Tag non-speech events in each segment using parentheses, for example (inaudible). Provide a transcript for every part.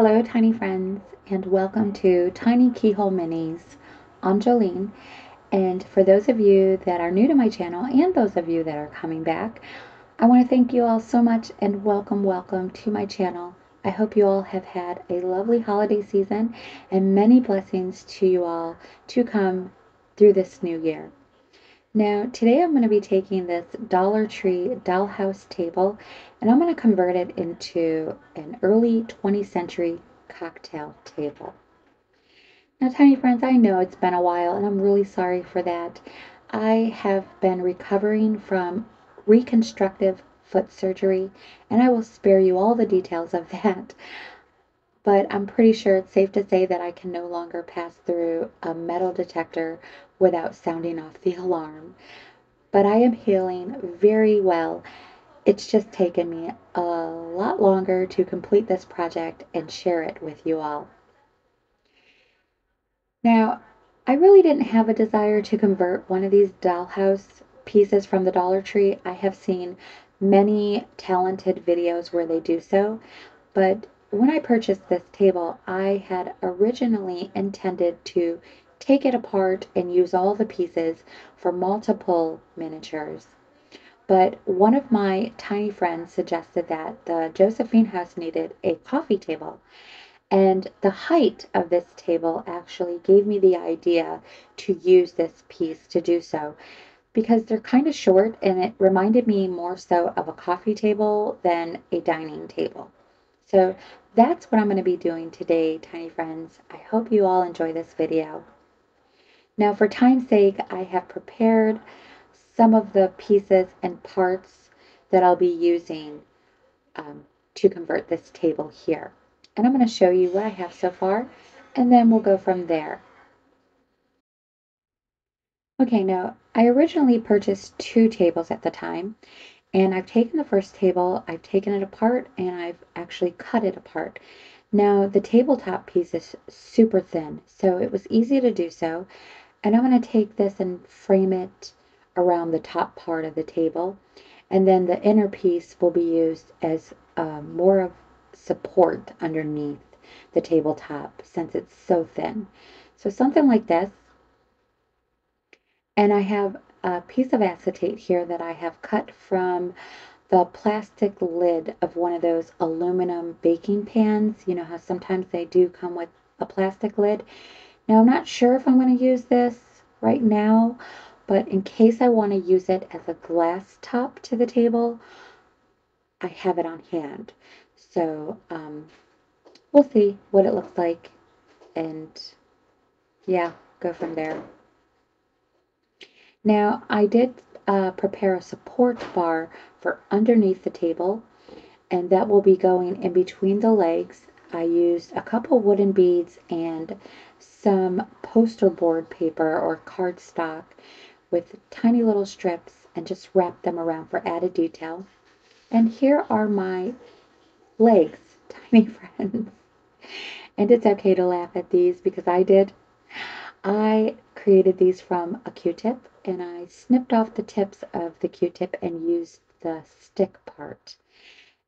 Hello, tiny friends, and welcome to Tiny Keyhole Minis. I'm Jolene, and for those of you that are new to my channel and those of you that are coming back, I want to thank you all so much and welcome, welcome to my channel. I hope you all have had a lovely holiday season and many blessings to you all to come through this new year. Now, today I'm going to be taking this Dollar Tree dollhouse table and I'm going to convert it into an early 20th century cocktail table. Now, tiny friends, I know it's been a while and I'm really sorry for that. I have been recovering from reconstructive foot surgery and I will spare you all the details of that but I'm pretty sure it's safe to say that I can no longer pass through a metal detector without sounding off the alarm. But I am healing very well. It's just taken me a lot longer to complete this project and share it with you all. Now, I really didn't have a desire to convert one of these dollhouse pieces from the Dollar Tree. I have seen many talented videos where they do so, but when I purchased this table, I had originally intended to take it apart and use all the pieces for multiple miniatures. But one of my tiny friends suggested that the Josephine house needed a coffee table. And the height of this table actually gave me the idea to use this piece to do so because they're kind of short and it reminded me more so of a coffee table than a dining table. So that's what I'm going to be doing today, tiny friends. I hope you all enjoy this video. Now, for time's sake, I have prepared some of the pieces and parts that I'll be using um, to convert this table here. And I'm going to show you what I have so far, and then we'll go from there. Okay, now I originally purchased two tables at the time, and I've taken the first table, I've taken it apart, and I've actually cut it apart. Now, the tabletop piece is super thin, so it was easy to do so. And I'm going to take this and frame it around the top part of the table. And then the inner piece will be used as uh, more of support underneath the tabletop since it's so thin. So something like this. And I have a piece of acetate here that I have cut from the plastic lid of one of those aluminum baking pans. You know how sometimes they do come with a plastic lid. Now I'm not sure if I'm going to use this right now, but in case I want to use it as a glass top to the table, I have it on hand. So um, we'll see what it looks like and yeah, go from there. Now, I did uh, prepare a support bar for underneath the table, and that will be going in between the legs. I used a couple wooden beads and some poster board paper or cardstock with tiny little strips and just wrapped them around for added detail. And here are my legs, (laughs) tiny friends. And it's okay to laugh at these because I did. I created these from a Q-tip and I snipped off the tips of the Q-tip and used the stick part.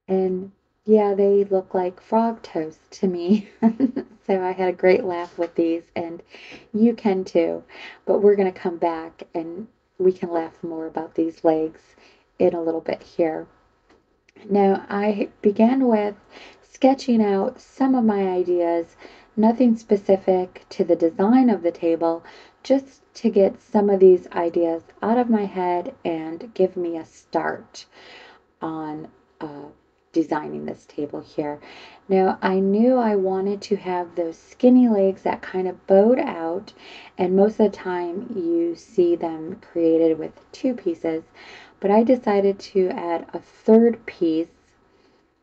And yeah, they look like frog toast to me. (laughs) so I had a great laugh with these and you can too. But we're going to come back and we can laugh more about these legs in a little bit here. Now, I began with sketching out some of my ideas nothing specific to the design of the table, just to get some of these ideas out of my head and give me a start on uh, designing this table here. Now I knew I wanted to have those skinny legs that kind of bowed out and most of the time you see them created with two pieces but I decided to add a third piece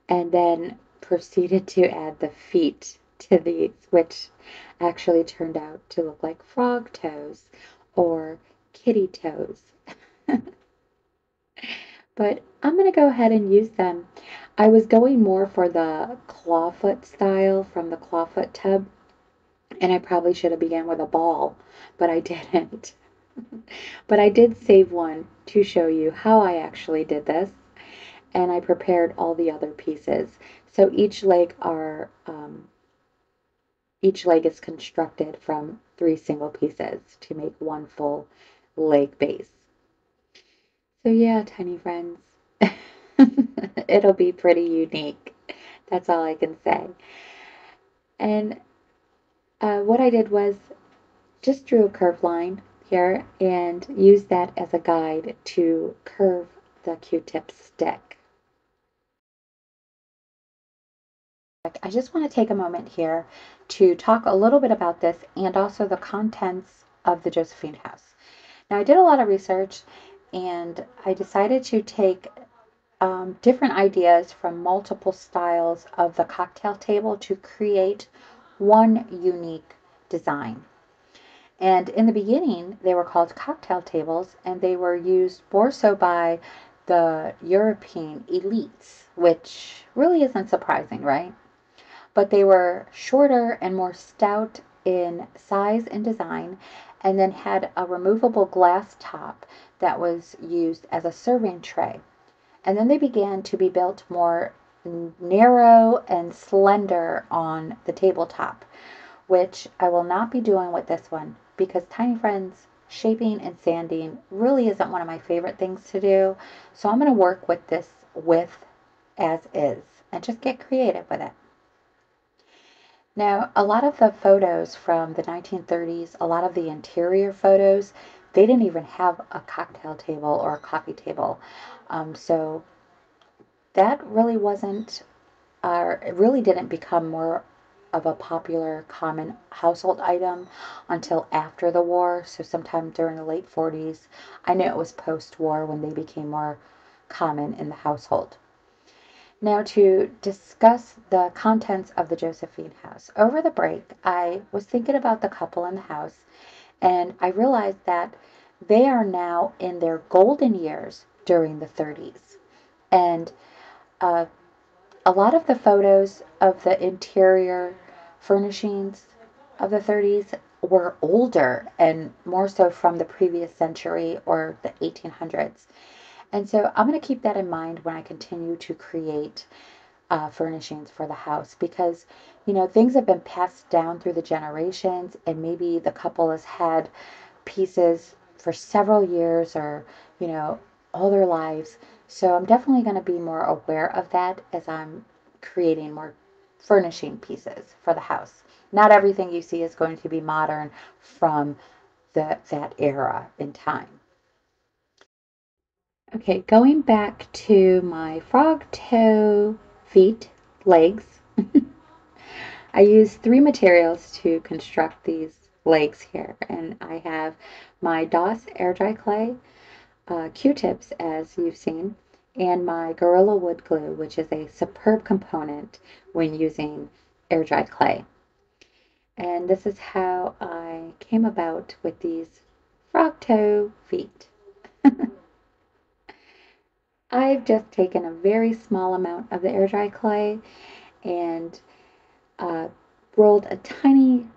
and then proceeded to add the feet to these, which actually turned out to look like frog toes or kitty toes. (laughs) but I'm going to go ahead and use them. I was going more for the clawfoot style from the clawfoot tub, and I probably should have began with a ball, but I (laughs) didn't. but I did save one to show you how I actually did this, and I prepared all the other pieces. So each leg are um, each leg is constructed from three single pieces to make one full leg base. So yeah, tiny friends, (laughs) (laughs) it'll be pretty unique. That's all I can say. And uh, what I did was just drew a curved line here and used that as a guide to curve the Q-tip stick. I just want to take a moment here to talk a little bit about this and also the contents of the Josephine house. Now, I did a lot of research and I decided to take um, different ideas from multiple styles of the cocktail table to create one unique design. And in the beginning, they were called cocktail tables, and they were used more so by the European elites, which really isn't surprising, right? But they were shorter and more stout in size and design, and then had a removable glass top that was used as a serving tray. And then they began to be built more narrow and slender on the tabletop, which I will not be doing with this one because Tiny Friends shaping and sanding really isn't one of my favorite things to do. So I'm going to work with this with as is and just get creative with it. Now, a lot of the photos from the 1930s, a lot of the interior photos, they didn't even have a cocktail table or a coffee table. Um, so that really wasn't, uh, it really didn't become more of a popular common household item until after the war. So sometime during the late 40s. I know it was post-war when they became more common in the household. Now, to discuss the contents of the Josephine house. Over the break, I was thinking about the couple in the house, and I realized that they are now in their golden years during the 30s. And uh, a lot of the photos of the interior furnishings of the 30s were older and more so from the previous century or the 1800s. And so I'm going to keep that in mind when I continue to create uh, furnishings for the house because, you know, things have been passed down through the generations and maybe the couple has had pieces for several years or, you know, all their lives. So I'm definitely going to be more aware of that as I'm creating more furnishing pieces for the house. Not everything you see is going to be modern from the, that era in time. Okay, going back to my frog toe feet, legs. (laughs) I used three materials to construct these legs here. And I have my DAS air dry clay, uh, Q-tips as you've seen, and my Gorilla Wood Glue, which is a superb component when using air dry clay. And this is how I came about with these frog toe feet. (laughs) I've just taken a very small amount of the air dry clay and uh, rolled a tiny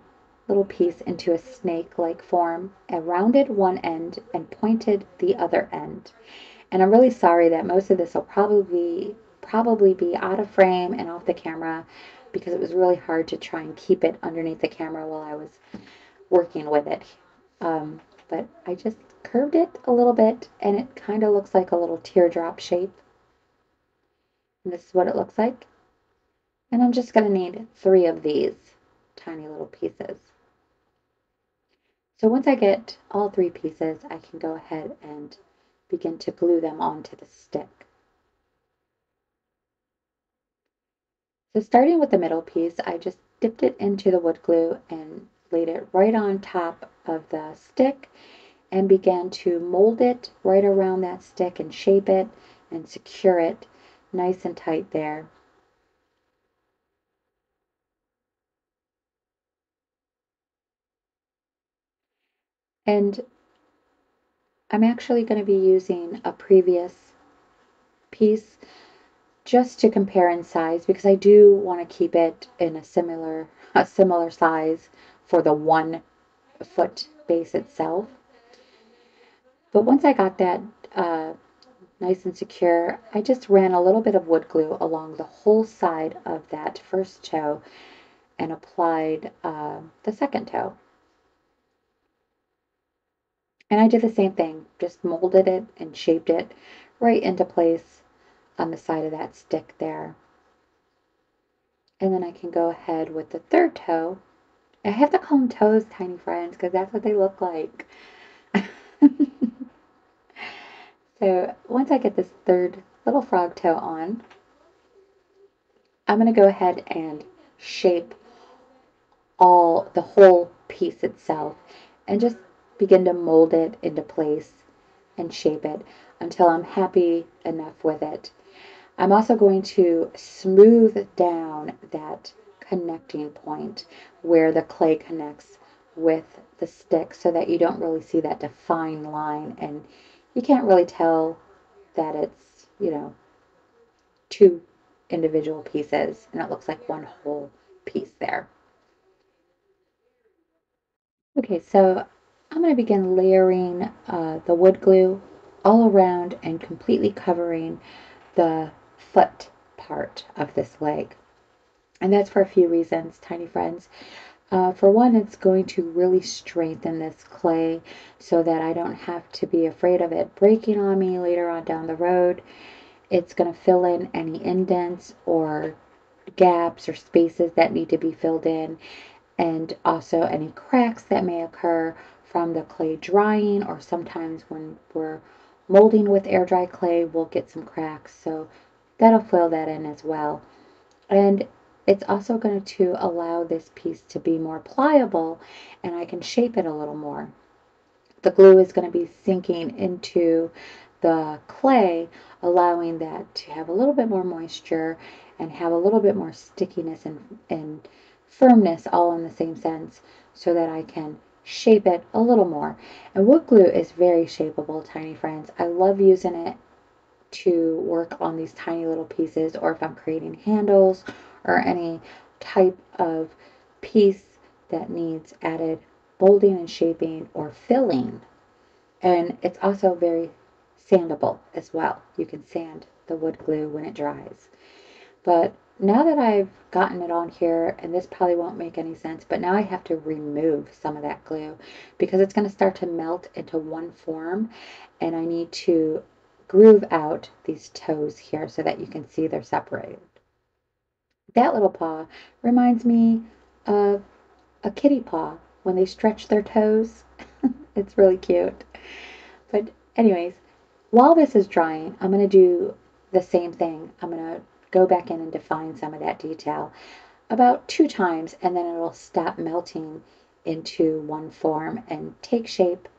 little piece into a snake-like form, and rounded one end and pointed the other end. And I'm really sorry that most of this will probably probably be out of frame and off the camera because it was really hard to try and keep it underneath the camera while I was working with it. Um, but I just curved it a little bit and it kind of looks like a little teardrop shape. And this is what it looks like. And I'm just going to need three of these tiny little pieces. So once I get all three pieces, I can go ahead and begin to glue them onto the stick. So starting with the middle piece, I just dipped it into the wood glue and laid it right on top of the stick and began to mold it right around that stick and shape it and secure it nice and tight there. And I'm actually going to be using a previous piece just to compare in size because I do want to keep it in a similar a similar size for the one foot base itself. But once I got that uh, nice and secure, I just ran a little bit of wood glue along the whole side of that first toe and applied uh, the second toe. And I did the same thing, just molded it and shaped it right into place on the side of that stick there. And then I can go ahead with the third toe. I have to call them toes, tiny friends, because that's what they look like. (laughs) so once I get this third little frog toe on, I'm going to go ahead and shape all the whole piece itself and just begin to mold it into place and shape it until I'm happy enough with it. I'm also going to smooth down that connecting point where the clay connects with the stick so that you don't really see that defined line and you can't really tell that it's, you know, two individual pieces and it looks like one whole piece there. Okay, so I'm going to begin layering uh, the wood glue all around and completely covering the foot part of this leg. And that's for a few reasons, tiny friends. Uh, for one, it's going to really strengthen this clay so that I don't have to be afraid of it breaking on me later on down the road. It's going to fill in any indents or gaps or spaces that need to be filled in and also any cracks that may occur from the clay drying or sometimes when we're molding with air dry clay we'll get some cracks so that'll fill that in as well and it's also going to allow this piece to be more pliable and I can shape it a little more. The glue is going to be sinking into the clay, allowing that to have a little bit more moisture and have a little bit more stickiness and, and firmness all in the same sense so that I can shape it a little more. And wood glue is very shapeable, tiny friends. I love using it to work on these tiny little pieces or if I'm creating handles or any type of piece that needs added molding and shaping or filling. And it's also very sandable as well. You can sand the wood glue when it dries. But now that I've gotten it on here, and this probably won't make any sense, but now I have to remove some of that glue because it's going to start to melt into one form and I need to groove out these toes here so that you can see they're separated. That little paw reminds me of a kitty paw when they stretch their toes. (laughs) it's really cute. But anyways, while this is drying, I'm going to do the same thing. I'm going to go back in and define some of that detail about two times and then it'll stop melting into one form and take shape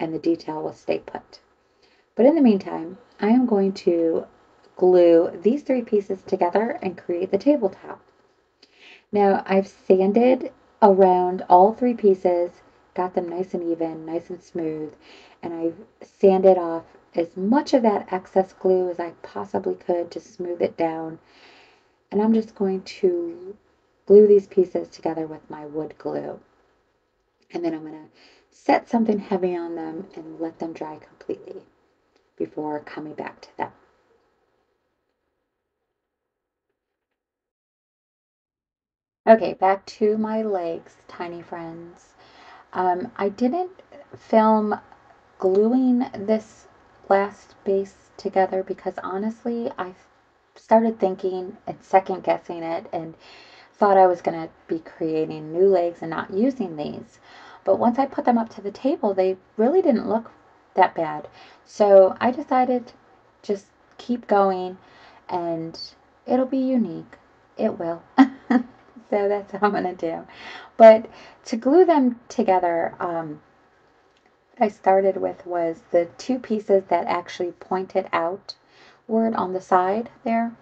and the detail will stay put. But in the meantime, I am going to glue these three pieces together and create the tabletop. Now I've sanded around all three pieces, got them nice and even, nice and smooth, and I've sanded off as much of that excess glue as I possibly could to smooth it down. And I'm just going to glue these pieces together with my wood glue. And then I'm going to set something heavy on them and let them dry completely before coming back to them. Okay, back to my legs, tiny friends. Um, I didn't film gluing this last base together because honestly, I started thinking and second guessing it and thought I was going to be creating new legs and not using these. But once I put them up to the table, they really didn't look that bad. So I decided just keep going and it'll be unique. It will. (laughs) (laughs) so that's what I'm going to do. But to glue them together, um, I started with was the two pieces that actually pointed outward on the side there.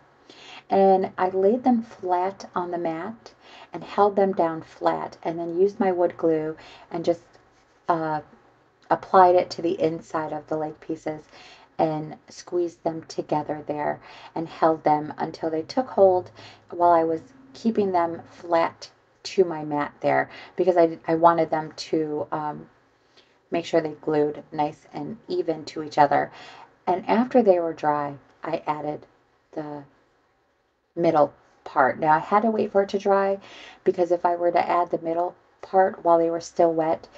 And I laid them flat on the mat and held them down flat and then used my wood glue and just uh, applied it to the inside of the leg pieces and squeezed them together there and held them until they took hold while I was keeping them flat to my mat there because I, I wanted them to um, make sure they glued nice and even to each other. And after they were dry, I added the middle part. Now I had to wait for it to dry because if I were to add the middle part while they were still wet,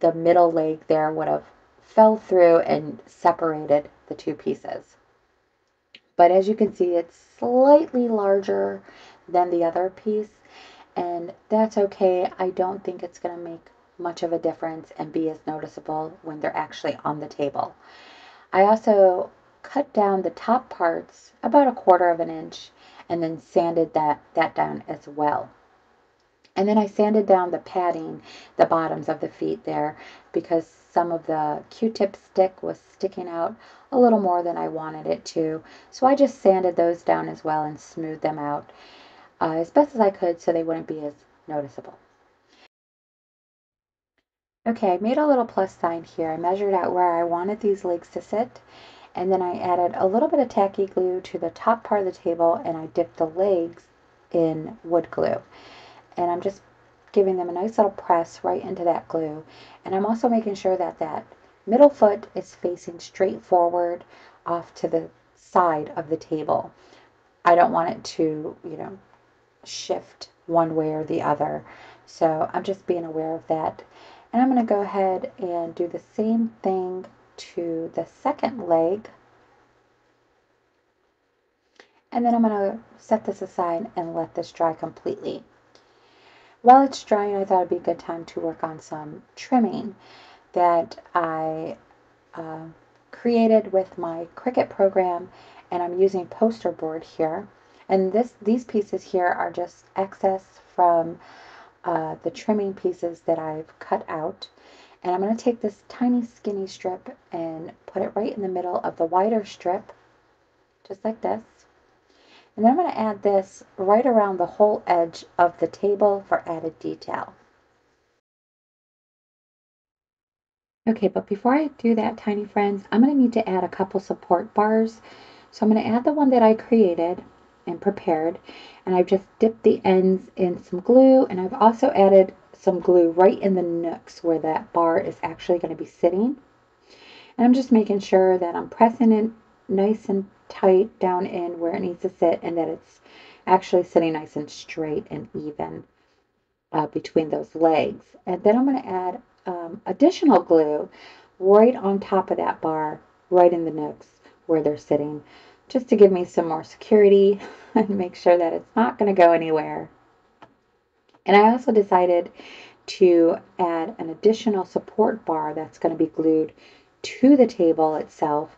the middle leg there would have fell through and separated the two pieces. But as you can see, it's slightly larger than the other piece and that's okay. I don't think it's going to make much of a difference and be as noticeable when they're actually on the table. I also cut down the top parts about a quarter of an inch and then sanded that, that down as well. And then I sanded down the padding, the bottoms of the feet there, because some of the Q-tip stick was sticking out a little more than I wanted it to. So I just sanded those down as well and smoothed them out uh, as best as I could so they wouldn't be as noticeable. Okay, I made a little plus sign here. I measured out where I wanted these legs to sit and then I added a little bit of tacky glue to the top part of the table and I dipped the legs in wood glue. And I'm just giving them a nice little press right into that glue. And I'm also making sure that that middle foot is facing straight forward off to the side of the table. I don't want it to, you know, shift one way or the other. So I'm just being aware of that. And I'm going to go ahead and do the same thing to the second leg. And then I'm going to set this aside and let this dry completely. While it's drying, I thought it'd be a good time to work on some trimming that I uh, created with my Cricut program and I'm using poster board here. And this these pieces here are just excess from uh, the trimming pieces that I've cut out. And I'm going to take this tiny skinny strip and put it right in the middle of the wider strip, just like this. And then I'm going to add this right around the whole edge of the table for added detail. Okay, but before I do that, tiny friends, I'm going to need to add a couple support bars. So I'm going to add the one that I created and prepared, and I've just dipped the ends in some glue, and I've also added some glue right in the nooks where that bar is actually going to be sitting. And I'm just making sure that I'm pressing it nice and tight down in where it needs to sit and that it's actually sitting nice and straight and even uh, between those legs. And then I'm going to add um, additional glue right on top of that bar, right in the nooks where they're sitting, just to give me some more security (laughs) and make sure that it's not going to go anywhere. And I also decided to add an additional support bar that's going to be glued to the table itself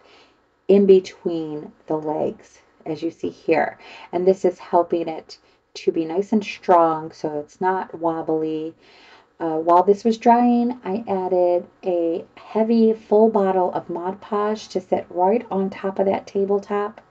in between the legs, as you see here. And this is helping it to be nice and strong so it's not wobbly. Uh, while this was drying, I added a heavy full bottle of Mod Podge to sit right on top of that tabletop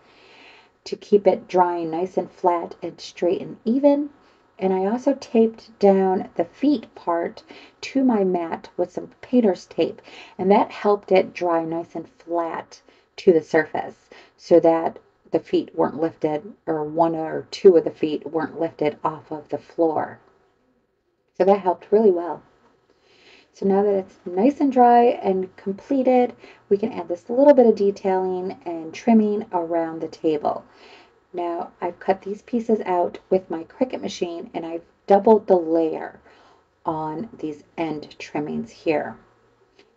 to keep it drying nice and flat and straight and even. And I also taped down the feet part to my mat with some painter's tape. And that helped it dry nice and flat to the surface so that the feet weren't lifted or one or two of the feet weren't lifted off of the floor. So that helped really well. So now that it's nice and dry and completed, we can add this little bit of detailing and trimming around the table. Now I've cut these pieces out with my Cricut machine and I've doubled the layer on these end trimmings here.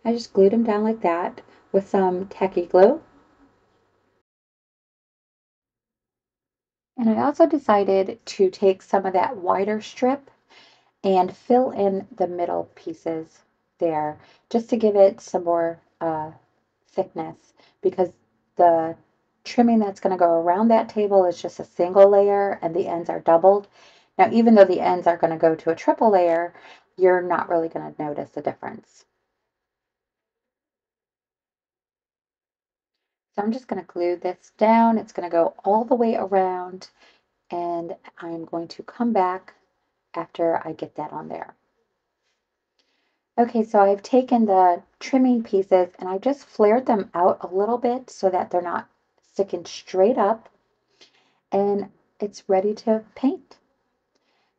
I just glued them down like that with some tacky glue. And I also decided to take some of that wider strip and fill in the middle pieces there just to give it some more uh, thickness because the trimming that's going to go around that table is just a single layer and the ends are doubled. Now, even though the ends are going to go to a triple layer, you're not really going to notice a difference. So I'm just going to glue this down. It's going to go all the way around and I'm going to come back after I get that on there. Okay, so I've taken the trimming pieces and I just flared them out a little bit so that they're not sticking straight up and it's ready to paint.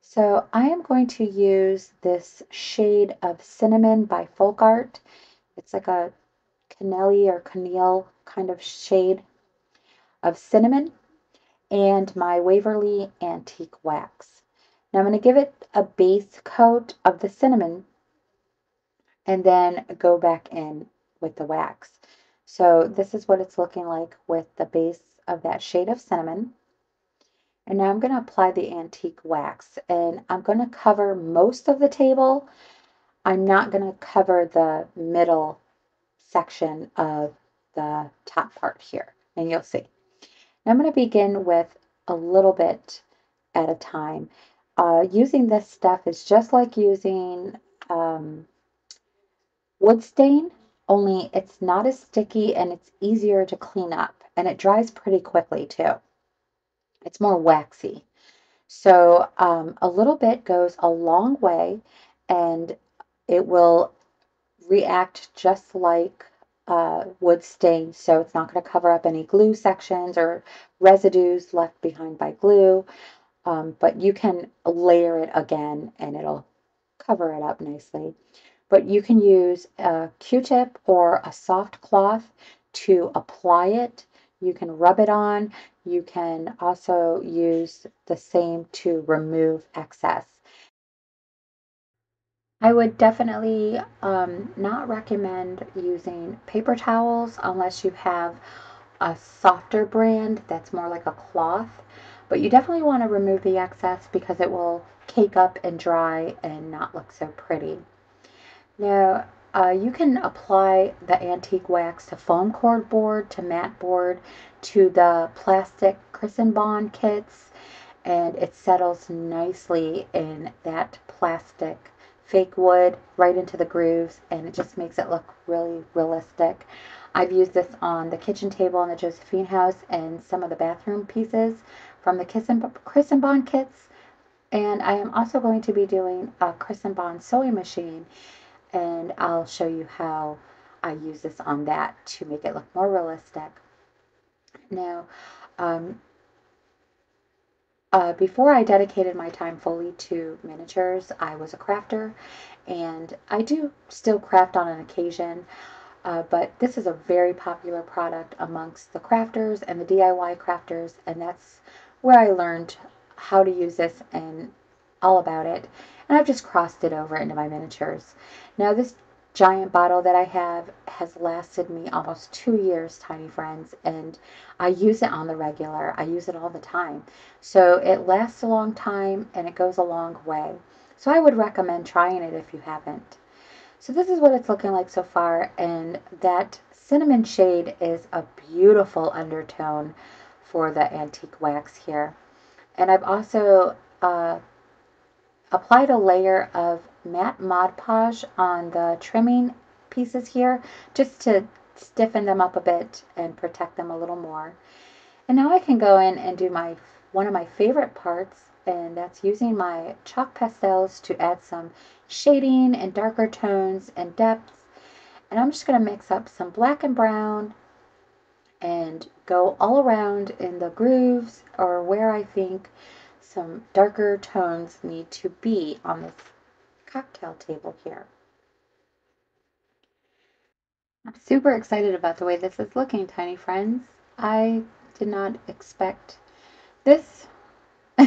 So I am going to use this shade of Cinnamon by Folk Art. It's like a canelli or Caneel kind of shade of cinnamon. and my Waverly Antique Wax. Now I'm going to give it a base coat of the cinnamon and then go back in with the wax. So this is what it's looking like with the base of that shade of cinnamon. And now I'm going to apply the antique wax and I'm going to cover most of the table. I'm not going to cover the middle section of the top part here and you'll see. Now I'm going to begin with a little bit at a time. Uh, using this stuff is just like using um, wood stain, only it's not as sticky and it's easier to clean up and it dries pretty quickly too. It's more waxy. So um, a little bit goes a long way and it will react just like uh, wood stain. So it's not going to cover up any glue sections or residues left behind by glue. Um, but you can layer it again and it'll cover it up nicely. But you can use a Q-tip or a soft cloth to apply it. You can rub it on. You can also use the same to remove excess. I would definitely um, not recommend using paper towels unless you have a softer brand that's more like a cloth. But you definitely want to remove the excess because it will cake up and dry and not look so pretty. Now, uh, you can apply the antique wax to foam core board, to mat board, to the plastic Chrysnbon Bond kits, and it settles nicely in that plastic fake wood right into the grooves and it just makes it look really realistic. I've used this on the kitchen table in the Josephine house and some of the bathroom pieces from the Kiss and, Chrysnbon kits. And I am also going to be doing a Chrysnbon sewing machine and I'll show you how I use this on that to make it look more realistic. Now, um, uh, before I dedicated my time fully to miniatures, I was a crafter, and I do still craft on an occasion, uh, but this is a very popular product amongst the crafters and the DIY crafters, and that's where I learned how to use this and all about it. And I've just crossed it over into my miniatures. Now, this giant bottle that I have has lasted me almost two years, tiny friends, and I use it on the regular. I use it all the time. So it lasts a long time and it goes a long way. So I would recommend trying it if you haven't. So this is what it's looking like so far, and that cinnamon shade is a beautiful undertone for the antique wax here. And I've also uh, applied a layer of matte Mod Podge on the trimming pieces here just to stiffen them up a bit and protect them a little more. And now I can go in and do my one of my favorite parts and that's using my chalk pastels to add some shading and darker tones and depths. And I'm just going to mix up some black and brown and go all around in the grooves or where I think some darker tones need to be on this cocktail table here. I'm super excited about the way this is looking, tiny friends. I did not expect this, (laughs)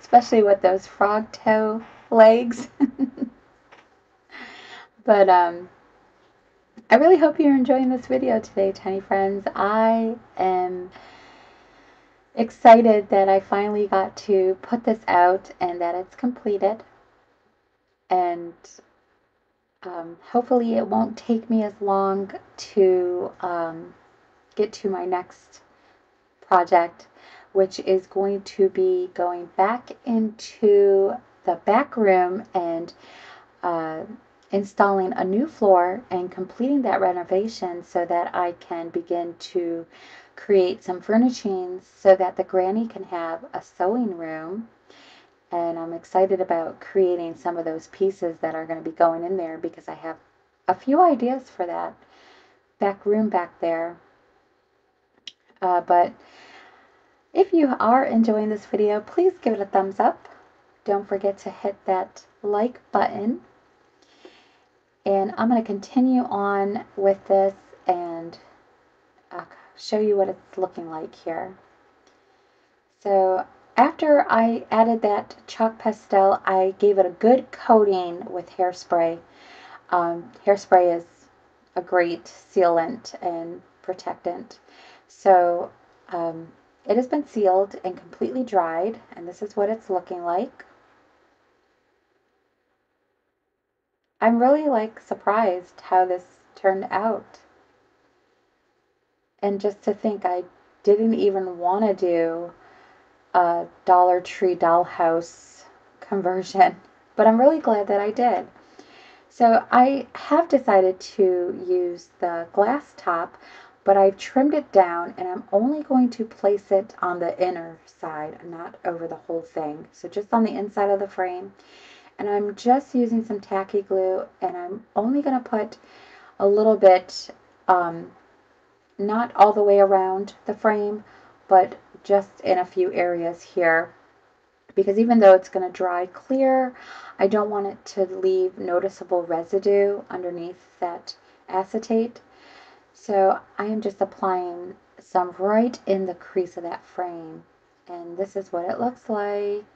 especially with those frog toe legs. (laughs) but um, I really hope you're enjoying this video today, tiny friends. I am excited that I finally got to put this out and that it's completed and um, hopefully it won't take me as long to um, get to my next project, which is going to be going back into the back room and uh, installing a new floor and completing that renovation so that I can begin to create some furnishings so that the granny can have a sewing room and I'm excited about creating some of those pieces that are going to be going in there because I have a few ideas for that back room back there. Uh, but if you are enjoying this video, please give it a thumbs up. Don't forget to hit that like button. And I'm going to continue on with this and uh, show you what it's looking like here. So after I added that chalk pastel, I gave it a good coating with hairspray. Um, hairspray is a great sealant and protectant. So um, it has been sealed and completely dried, and this is what it's looking like. I'm really like surprised how this turned out. And just to think I didn't even want to do a Dollar Tree dollhouse conversion, (laughs) but I'm really glad that I did. So I have decided to use the glass top, but I've trimmed it down and I'm only going to place it on the inner side, not over the whole thing. So just on the inside of the frame. And I'm just using some tacky glue and I'm only going to put a little bit, um, not all the way around the frame, but just in a few areas here because even though it's going to dry clear, I don't want it to leave noticeable residue underneath that acetate. So I am just applying some right in the crease of that frame. And this is what it looks like.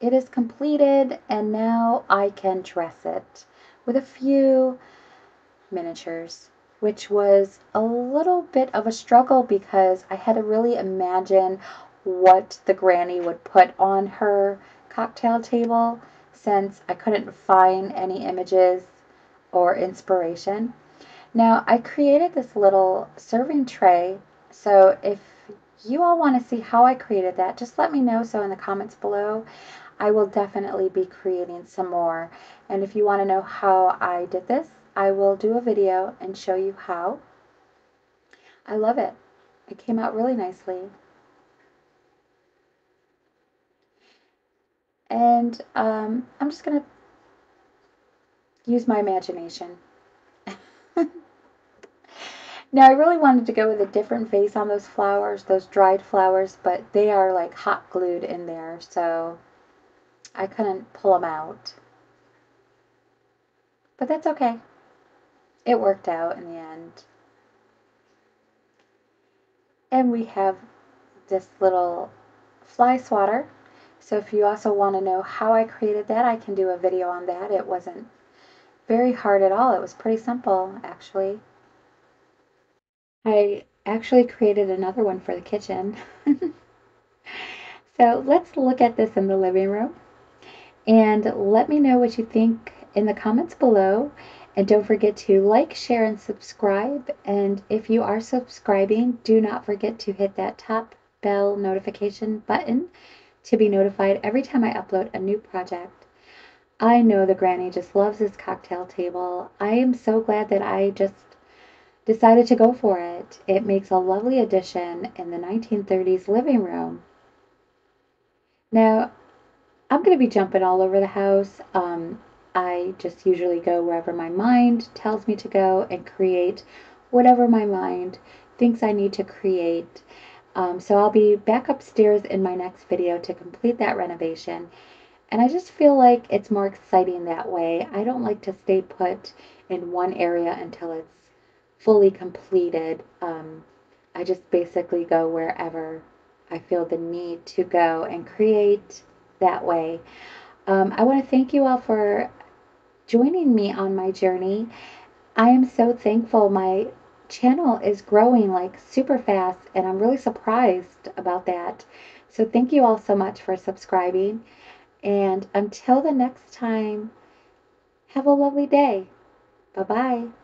It is completed and now I can dress it with a few miniatures which was a little bit of a struggle because I had to really imagine what the granny would put on her cocktail table since I couldn't find any images or inspiration. Now, I created this little serving tray, so if you all want to see how I created that, just let me know so in the comments below. I will definitely be creating some more. And if you want to know how I did this, I will do a video and show you how. I love it. It came out really nicely. And um, I'm just going to use my imagination. (laughs) now, I really wanted to go with a different vase on those flowers, those dried flowers, but they are like hot glued in there, so I couldn't pull them out. But that's okay it worked out in the end. And we have this little fly swatter. So if you also want to know how I created that, I can do a video on that. It wasn't very hard at all. It was pretty simple, actually. I actually created another one for the kitchen. (laughs) so let's look at this in the living room. And let me know what you think in the comments below. And don't forget to like, share, and subscribe. And if you are subscribing, do not forget to hit that top bell notification button to be notified every time I upload a new project. I know the granny just loves this cocktail table. I am so glad that I just decided to go for it. It makes a lovely addition in the 1930s living room. Now, I'm going to be jumping all over the house. Um, I just usually go wherever my mind tells me to go and create whatever my mind thinks I need to create. Um, so I'll be back upstairs in my next video to complete that renovation. And I just feel like it's more exciting that way. I don't like to stay put in one area until it's fully completed. Um, I just basically go wherever I feel the need to go and create that way. Um, I want to thank you all for joining me on my journey. I am so thankful. My channel is growing like super fast, and I'm really surprised about that. So, thank you all so much for subscribing. And until the next time, have a lovely day. Bye bye.